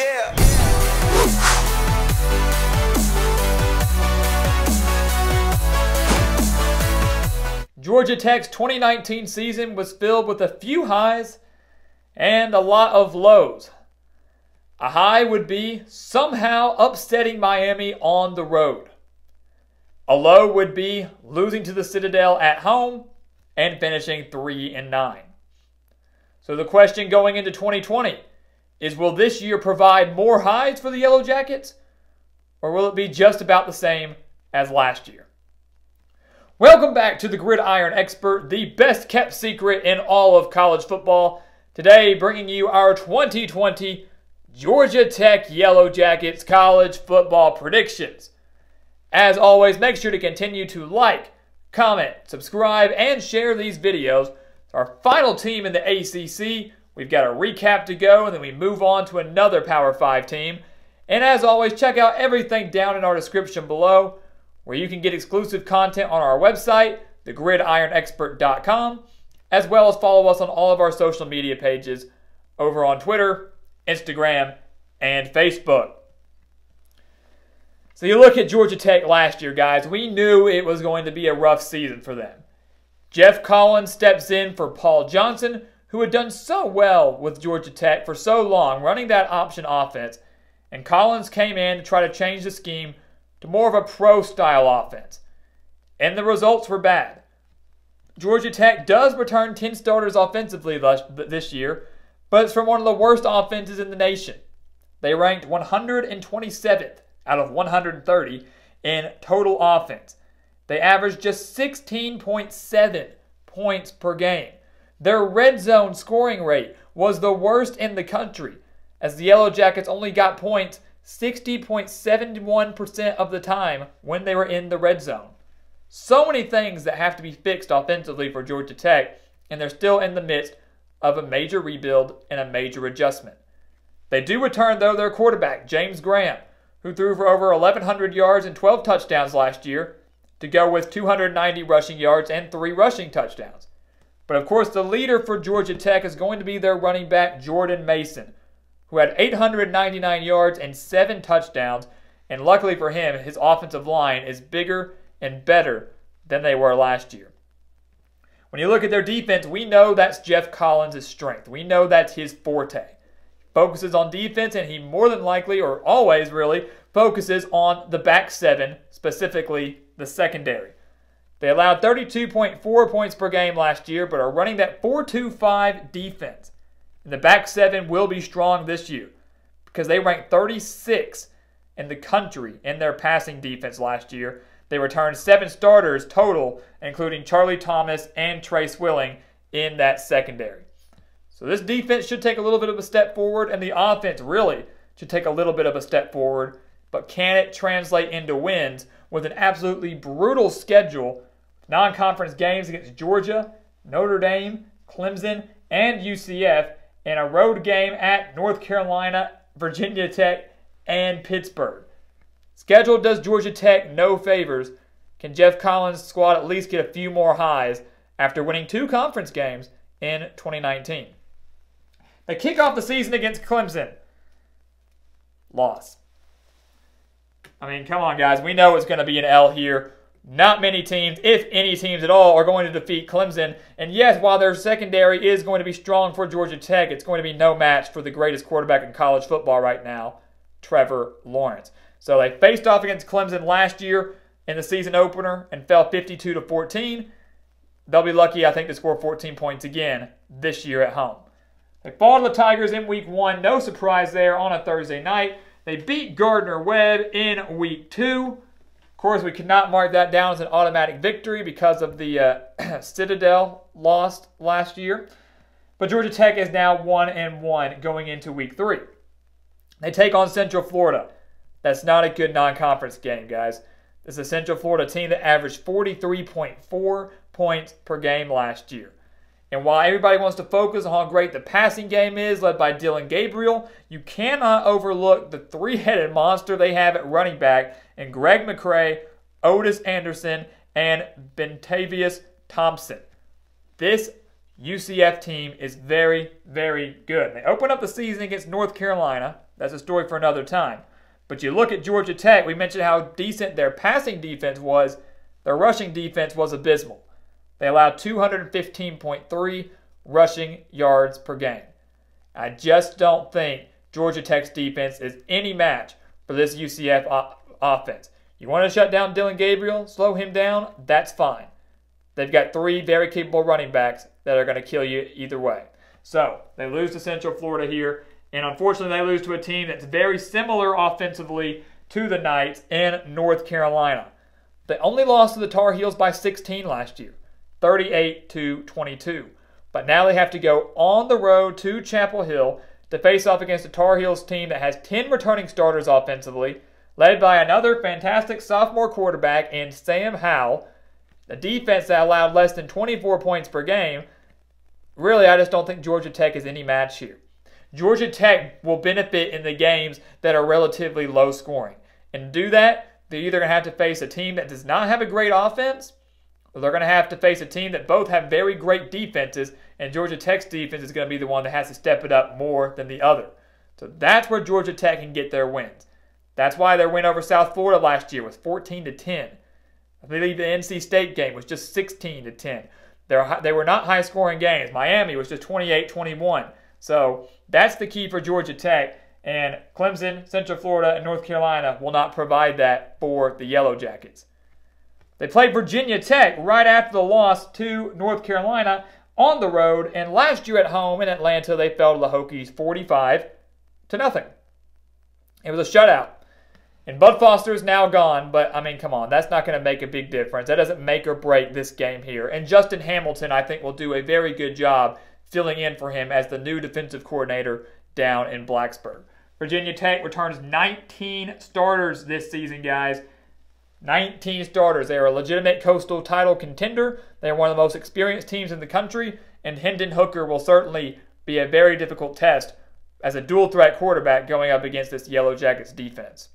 Yeah. Georgia Tech's 2019 season was filled with a few highs and a lot of lows. A high would be somehow upsetting Miami on the road. A low would be losing to the Citadel at home and finishing 3 and 9. So the question going into 2020 is will this year provide more highs for the Yellow Jackets or will it be just about the same as last year? Welcome back to the Gridiron Expert, the best kept secret in all of college football. Today, bringing you our 2020 Georgia Tech Yellow Jackets college football predictions. As always, make sure to continue to like, comment, subscribe, and share these videos. Our final team in the ACC. We've got a recap to go, and then we move on to another Power 5 team. And as always, check out everything down in our description below where you can get exclusive content on our website, thegridironexpert.com, as well as follow us on all of our social media pages over on Twitter, Instagram, and Facebook. So you look at Georgia Tech last year, guys, we knew it was going to be a rough season for them. Geoff Collins steps in for Paul Johnson, who had done so well with Georgia Tech for so long, running that option offense. And Collins came in to try to change the scheme to more of a pro style offense. And the results were bad. Georgia Tech does return 10 starters offensively this year, but it's from one of the worst offenses in the nation. They ranked 127th out of 130 in total offense. They averaged just 16.7 points per game. Their red zone scoring rate was the worst in the country, as the Yellow Jackets only got points 60.71% of the time when they were in the red zone. So many things that have to be fixed offensively for Georgia Tech, and they're still in the midst of a major rebuild and a major adjustment. They do return, though, their quarterback, James Graham, who threw for over 1,100 yards and 12 touchdowns last year, to go with 290 rushing yards and three rushing touchdowns. But of course, the leader for Georgia Tech is going to be their running back, Jordan Mason, who had 899 yards and seven touchdowns. And luckily for him, his offensive line is bigger and better than they were last year. When you look at their defense, we know that's Geoff Collins' strength. We know that's his forte. Focuses on defense, and he more than likely, or always really, focuses on the back seven, specifically the secondary. They allowed 32.4 points per game last year, but are running that 4 2 5 defense. And the back seven will be strong this year because they ranked 36 in the country in their passing defense last year. They returned seven starters total, including Charlie Thomas and Tre Swilling in that secondary. So this defense should take a little bit of a step forward, and the offense really should take a little bit of a step forward. But can it translate into wins with an absolutely brutal schedule? Non conference games against Georgia, Notre Dame, Clemson, and UCF and a road game at North Carolina, Virginia Tech, and Pittsburgh. Schedule does Georgia Tech no favors. Can Geoff Collins' squad at least get a few more highs after winning two conference games in 2019? They kick off the season against Clemson. Loss. I mean, come on, guys. We know it's going to be an L here. Not many teams, if any teams at all, are going to defeat Clemson. And yes, while their secondary is going to be strong for Georgia Tech, it's going to be no match for the greatest quarterback in college football right now, Trevor Lawrence. So they faced off against Clemson last year in the season opener and fell 52 to 14. They'll be lucky, I think, to score 14 points again this year at home. They fall to the Tigers in week one. No surprise there on a Thursday night. They beat Gardner Webb in week two course, we cannot mark that down as an automatic victory because of the uh, Citadel lost last year. But Georgia Tech is now 1 and 1 going into week 3. They take on Central Florida. That's not a good non conference game, guys. This is a Central Florida team that averaged 43.4 points per game last year. And while everybody wants to focus on how great the passing game is, led by Dillon Gabriel, you cannot overlook the three headed monster they have at running back in Greg McCrae, Otis Anderson, and Bentavious Thompson. This UCF team is very, very good. They open up the season against North Carolina, That's a story for another time. But you look at Georgia Tech, we mentioned how decent their passing defense was. Their rushing defense was abysmal. They allowed 215.3 rushing yards per game. I just don't think Georgia Tech's defense is any match for this UCF offense. You want to shut down Dillon Gabriel, slow him down, that's fine. They've got three very capable running backs that are going to kill you either way. So they lose to Central Florida here, and unfortunately they lose to a team that's very similar offensively to the Knights in North Carolina. They only lost to the Tar Heels by 16 last year, 38 to 22. But now they have to go on the road to Chapel Hill to face off against a Tar Heels team that has 10 returning starters offensively, led by another fantastic sophomore quarterback in Sam Howell. The defense that allowed less than 24 points per game. Really, I just don't think Georgia Tech is any match here. Georgia Tech will benefit in the games that are relatively low scoring. And to do that, they're either going to have to face a team that does not have a great offense they're going to have to face a team that both have very great defenses, and Georgia Tech's defense is going to be the one that has to step it up more than the other. So that's where Georgia Tech can get their wins. That's why their win over South Florida last year was 14 to 10. I believe the NC State game was just 16 to 10. They're, they were not high scoring games. Miami was just 28 21. So that's the key for Georgia Tech. And Clemson, Central Florida, and North Carolina will not provide that for the Yellow Jackets. They played Virginia Tech right after the loss to North Carolina on the road, and last year at home in Atlanta, they fell to the Hokies 45 to nothing. It was a shutout. And Bud Foster is now gone, but I mean, come on, that's not going to make a big difference. That doesn't make or break this game here. And Justin Hamilton, I think, will do a very good job filling in for him as the new defensive coordinator down in Blacksburg. Virginia Tech returns 19 starters this season, guys. 19 starters. They are a legitimate coastal title contender. They are one of the most experienced teams in the country, and Hendon Hooker will certainly be a very difficult test as a dual threat quarterback going up against this Yellow Jackets defense.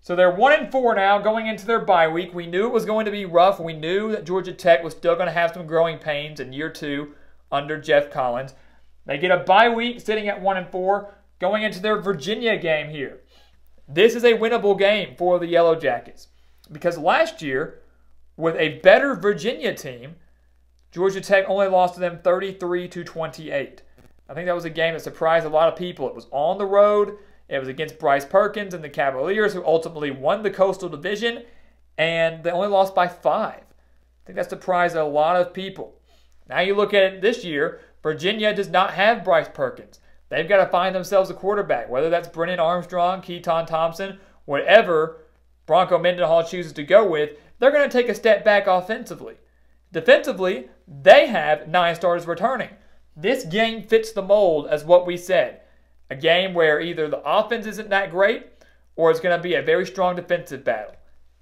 So they're 1 and 4 now going into their bye week. We knew it was going to be rough. We knew that Georgia Tech was still going to have some growing pains in year 2 under Geoff Collins. They get a bye week sitting at 1 and 4 going into their Virginia game here. This is a winnable game for the Yellow Jackets. Because last year, with a better Virginia team, Georgia Tech only lost to them 33 to 28. I think that was a game that surprised a lot of people. It was on the road. It was against Bryce Perkins and the Cavaliers, who ultimately won the Coastal Division, and they only lost by five. I think that surprised a lot of people. Now you look at it this year, Virginia does not have Bryce Perkins. They've got to find themselves a quarterback, whether that's Brennan Armstrong, Keytaon Thompson, whatever Bronco Mendenhall chooses to go with, they're going to take a step back offensively. Defensively, they have nine starters returning. This game fits the mold as what we said. A game where either the offense isn't that great or it's going to be a very strong defensive battle.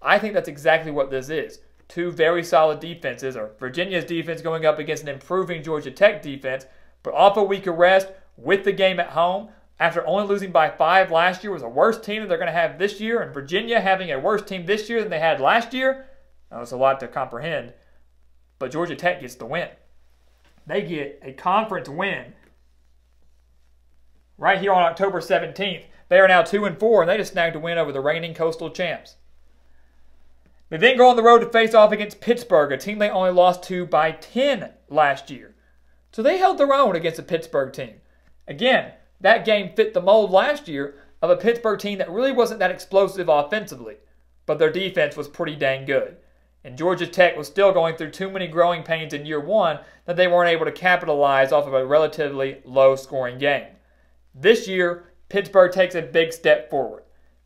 I think that's exactly what this is. Two very solid defenses, or Virginia's defense going up against an improving Georgia Tech defense, but off a week of rest with the game at home, after only losing by five last year, was a worse team that they're going to have this year. And Virginia having a worse team this year than they had last year, that was a lot to comprehend. But Georgia Tech gets the win. They get a conference win right here on October 17th. They are now 2 and 4, and they just snagged a win over the reigning Coastal champs. They then go on the road to face off against Pittsburgh, a team they only lost to by 10 last year. So they held their own against a Pittsburgh team. Again, that game fit the mold last year of a Pittsburgh team that really wasn't that explosive offensively, but their defense was pretty dang good. And Georgia Tech was still going through too many growing pains in year one that they weren't able to capitalize off of a relatively low scoring game. This year, Pittsburgh takes a big step forward.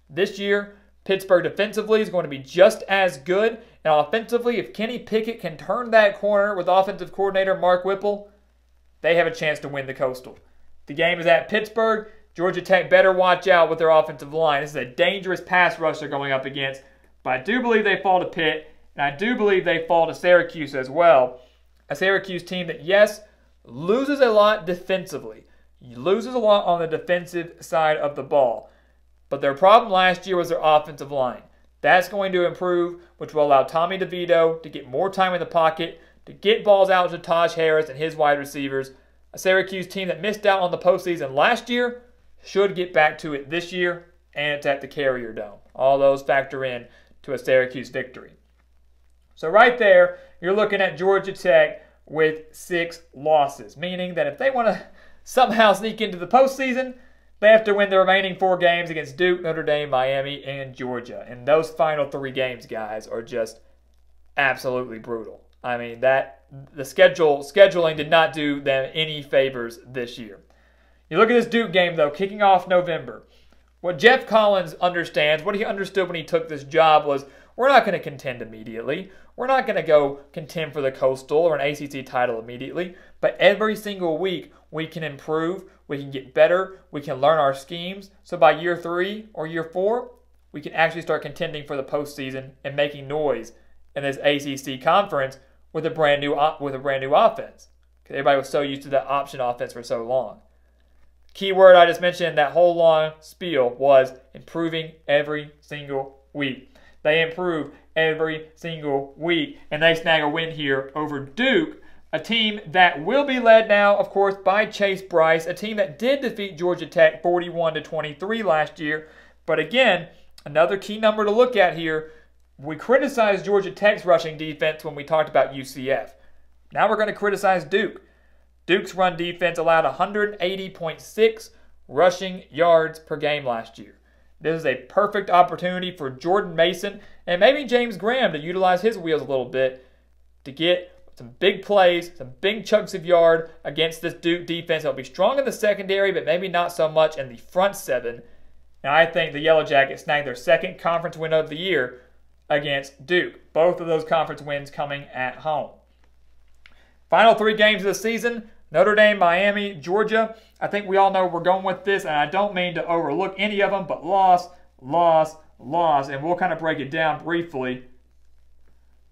This year, Pittsburgh defensively is going to be just as good. And offensively, if Kenny Pickett can turn that corner with offensive coordinator Mark Whipple, they have a chance to win the Coastal. The game is at Pittsburgh. Georgia Tech better watch out with their offensive line. This is a dangerous pass rush they're going up against. But I do believe they fall to Pitt, and I do believe they fall to Syracuse as well. A Syracuse team that, yes, loses a lot defensively. Loses a lot on the defensive side of the ball. But their problem last year was their offensive line. That's going to improve, which will allow Tommy DeVito to get more time in the pocket, to get balls out to Taj Harris and his wide receivers, a Syracuse team that missed out on the postseason last year should get back to it this year, and it's at the Carrier Dome. All those factor in to a Syracuse victory. So right there, you're looking at Georgia Tech with six losses, meaning that if they want to somehow sneak into the postseason, they have to win the remaining four games against Duke, Notre Dame, Miami, and Georgia. And those final three games, guys, are just absolutely brutal. I mean that the schedule scheduling did not do them any favors this year. You look at this Duke game though, kicking off November. What Geoff Collins understands, what he understood when he took this job was we're not going to contend immediately. We're not going to go contend for the Coastal or an ACC title immediately. But every single week, we can improve, we can get better, we can learn our schemes. So by year three or year four, we can actually start contending for the postseason and making noise in this ACC conference with a brand new with a brand new offense. Everybody was so used to that option offense for so long. Key word I just mentioned that whole long spiel was improving every single week. They improve every single week, and they snag a win here over Duke, a team that will be led now, of course, by Chase Brice, a team that did defeat Georgia Tech 41 to 23 last year. But again, another key number to look at here. We criticized Georgia Tech's rushing defense when we talked about UCF. Now we're going to criticize Duke. Duke's run defense allowed 180.6 rushing yards per game last year. This is a perfect opportunity for Jordan Mason and maybe James Graham to utilize his wheels a little bit to get some big plays, some big chunks of yard against this Duke defense. They'll be strong in the secondary, but maybe not so much in the front seven. And I think the Yellow Jackets snagged their second conference win of the year against Duke. Both of those conference wins coming at home. Final three games of the season Notre Dame, Miami, Georgia. I think we all know we're going with this, and I don't mean to overlook any of them, but loss, loss, loss. And we'll kind of break it down briefly.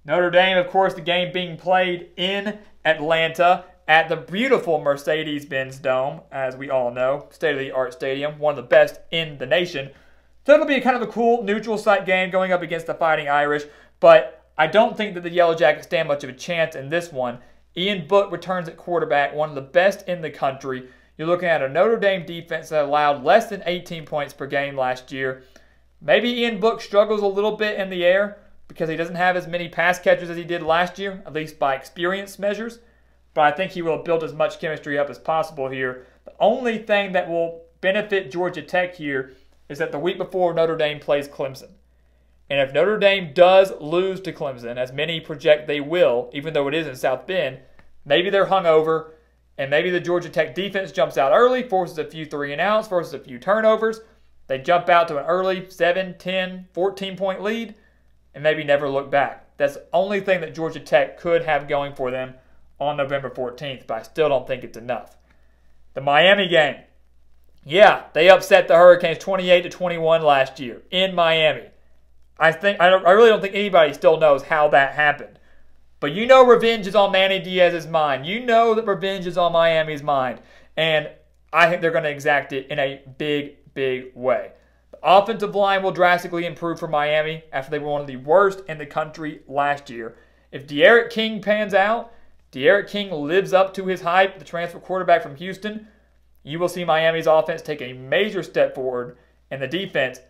Notre Dame, of course, the game being played in Atlanta at the beautiful Mercedes Benz Dome, as we all know, state of the art stadium, one of the best in the nation. So it'll be kind of a cool neutral site game going up against the Fighting Irish, but I don't think that the Yellow Jackets stand much of a chance in this one. Ian Book returns at quarterback, one of the best in the country. You're looking at a Notre Dame defense that allowed less than 18 points per game last year. Maybe Ian Book struggles a little bit in the air because he doesn't have as many pass catchers as he did last year, at least by experience measures. But I think he will build as much chemistry up as possible here. The only thing that will benefit Georgia Tech here is that the week before Notre Dame plays Clemson. And if Notre Dame does lose to Clemson, as many project they will, even though it is in South Bend, maybe they're hungover, and maybe the Georgia Tech defense jumps out early, forces a few three and outs, forces a few turnovers. They jump out to an early 7, 10, 14 point lead, and maybe never look back. That's the only thing that Georgia Tech could have going for them on November 14th, but I still don't think it's enough. The Miami game. Yeah, they upset the Hurricanes 28 to 21 last year in Miami. I think I, I really don't think anybody still knows how that happened. But you know revenge is on Manny Diaz's mind. You know that revenge is on Miami's mind. And I think they're going to exact it in a big, big way. The offensive line will drastically improve for Miami after they were one of the worst in the country last year. If D'Eriq King pans out, D'Eriq King lives up to his hype, the transfer quarterback from Houston, you will see Miami's offense take a major step forward, and the defense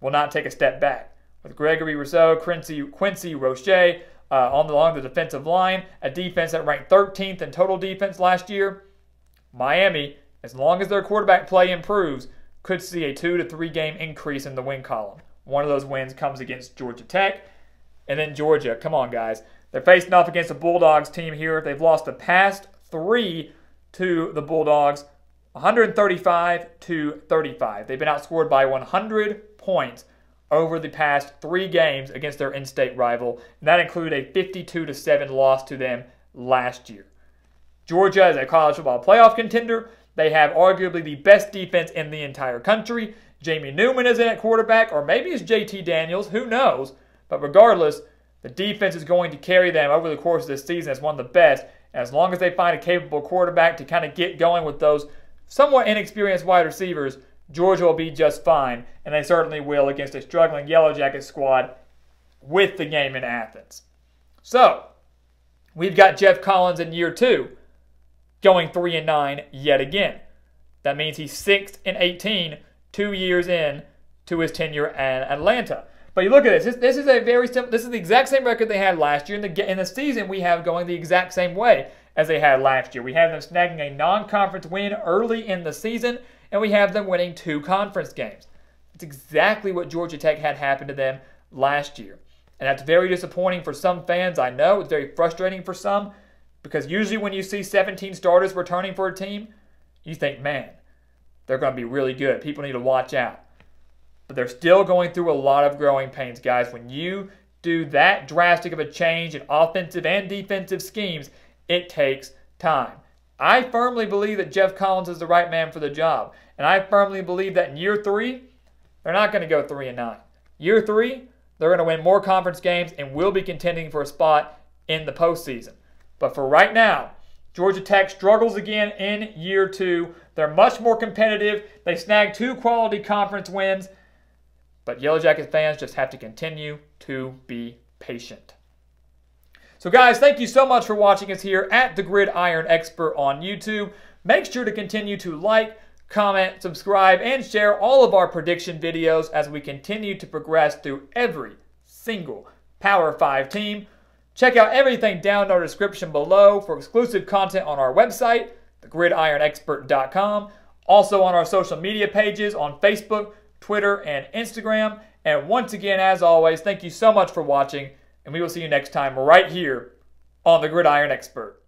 will not take a step back with Gregory Rousseau, Quincy, Quincy Roche uh, on the, along the defensive line, a defense that ranked 13th in total defense last year. Miami, as long as their quarterback play improves, could see a two to three game increase in the win column. One of those wins comes against Georgia Tech. And then Georgia, come on, guys. They're facing off against the Bulldogs team here. They've lost the past three to the Bulldogs, 135 to 35. They've been outscored by 100 points over the past three games against their in-state rival, and that included a 52 to 7 loss to them last year. Georgia is a college football playoff contender. They have arguably the best defense in the entire country. Jamie Newman is in at quarterback, or maybe it's JT Daniels, who knows? But regardless, the defense is going to carry them over the course of this season as one of the best. And as long as they find a capable quarterback to kind of get going with those somewhat inexperienced wide receivers, Georgia will be just fine, and they certainly will against a struggling Yellow Jacket squad with the game in Athens. So, we've got Geoff Collins in year two, going 3 and 9 yet again. That means he's sixth and 18, two years in to his tenure at Atlanta. But you look at this. This, this is a very simple. This is the exact same record they had last year. In the in the season, we have going the exact same way as they had last year. We have them snagging a non-conference win early in the season, and we have them winning two conference games. It's exactly what Georgia Tech had happen to them last year. And that's very disappointing for some fans. I know it's very frustrating for some because usually when you see 17 starters returning for a team, you think, man, they're going to be really good. People need to watch out. But they're still going through a lot of growing pains, guys. When you do that drastic of a change in offensive and defensive schemes, it takes time. I firmly believe that Geoff Collins is the right man for the job. And I firmly believe that in year three, they're not going to go 3 and 9. Year three, they're going to win more conference games and will be contending for a spot in the postseason. But for right now, Georgia Tech struggles again in year two. They're much more competitive. They snagged two quality conference wins. But Yellow Jacket fans just have to continue to be patient. So, guys, thank you so much for watching us here at the Gridiron Expert on YouTube. Make sure to continue to like, comment, subscribe, and share all of our prediction videos as we continue to progress through every single Power 5 team. Check out everything down in our description below for exclusive content on our website, thegridironexpert.com. Also on our social media pages on Facebook, Twitter, and Instagram. And once again, as always, thank you so much for watching, and we will see you next time right here on The Gridiron Expert.